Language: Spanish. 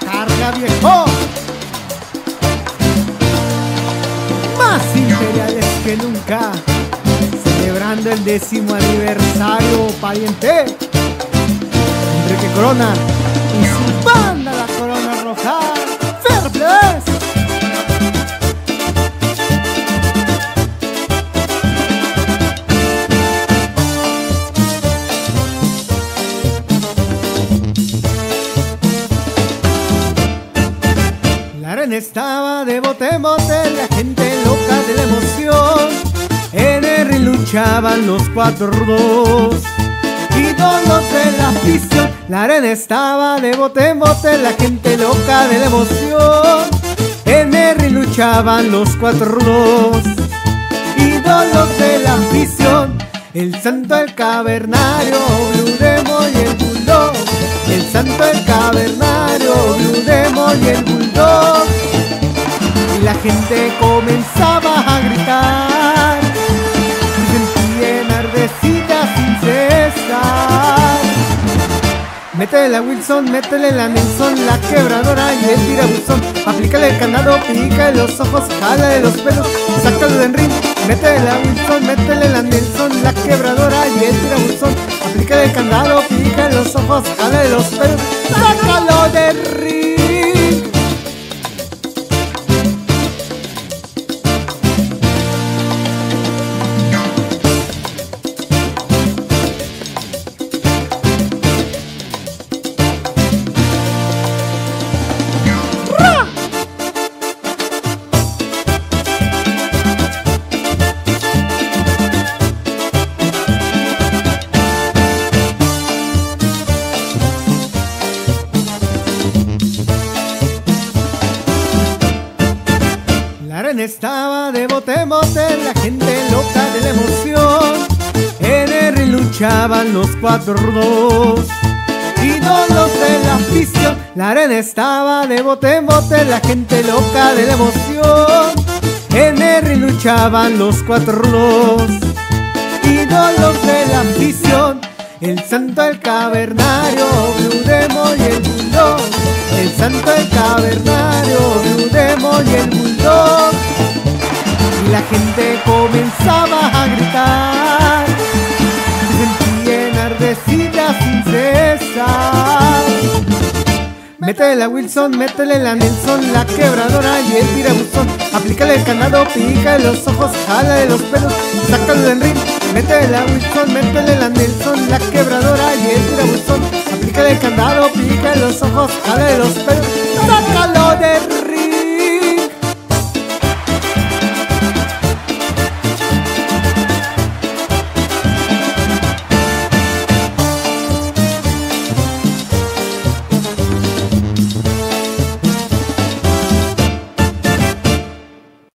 carga, viejo. Más imperiales que nunca, celebrando el décimo aniversario, pariente. Enrique Corona y su banda, Estaba de bote en bote, la gente loca de la emoción. En el ring luchaban los cuatro rudos, ídolos de la afición. La arena estaba de bote en bote, la gente loca de la emoción. En el ring luchaban los cuatro rudos, ídolos de la afición. El santo, el cavernario, Blue y el bulldog. El santo, el cavernario, gente comenzaba a gritar. Y sentía enardecida sin cesar. Métele la Wilson, métele la Nelson, la quebradora y el tirabuzón. Aplícale el candado, pica los ojos, jala de los pelos, sácalo del ring. Métele la Wilson, métele la Nelson, la quebradora y el tirabuzón. Aplícale el candado, pica los ojos, jala de los pelos, sácalo del ring. Arena estaba de bote en bote, la gente loca de la emoción. En ring luchaban los cuatro rudos, ídolos de la afición. La arena estaba de bote en bote, la gente loca de la emoción. En ring luchaban los cuatro rudos, ídolos de la afición. El santo, el cavernario, enardecida sin cesar. Métele la Wilson, métele la Nelson, la quebradora y el tirabuzón. Aplícale el candado, pica los ojos, jala de los pelos, sácalo del ring. Métele la Wilson, métele la Nelson, la quebradora y el tirabuzón. Aplícale el candado, pica los ojos, jala de los pelos.